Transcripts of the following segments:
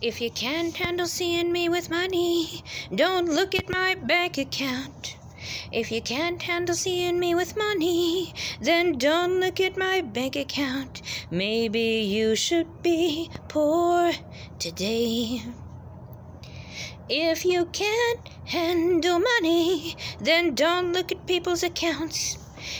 If you can't handle seeing me with money, don't look at my bank account. If you can't handle seeing me with money, then don't look at my bank account. Maybe you should be poor today. If you can't handle money, then don't look at people's accounts.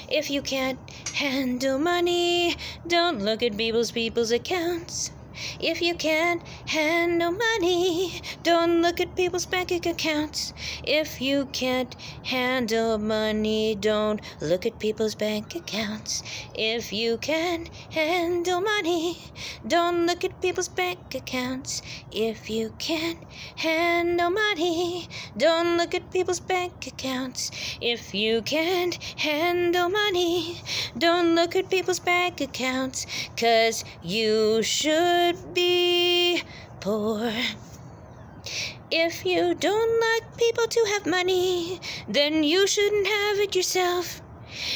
If you can't handle money, don't look at people's people's accounts. If you can't handle money, don't look at people's bank accounts. If you can't handle money, don't look at people's bank accounts. If you can't handle money, don't look at people's bank accounts. If you can't handle money, don't look at people's bank accounts. If you can't handle money, don't look at people's bank accounts. Cause you should be poor. If you don't like people to have money, then you shouldn't have it yourself.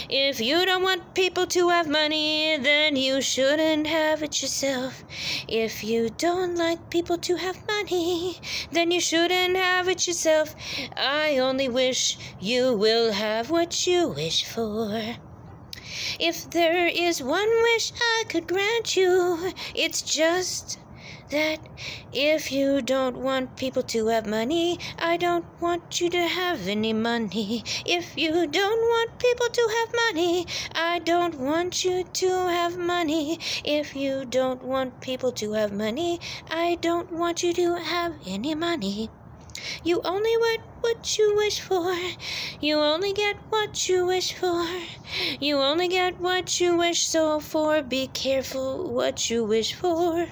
If you don't want people to have money, then you shouldn't have it yourself. If you don't like people to have money, then you shouldn't have it yourself. I only wish you will have what you wish for. If there is one wish I could grant you, it's just that if you don't want people to have money, I don't want you to have any money. If you don't want people to have money, I don't want you to have money. If you don't want people to have money, I don't want you to have any money. You only want what you wish for. You only get what you wish for. You only get what you wish so for. Be careful what you wish for.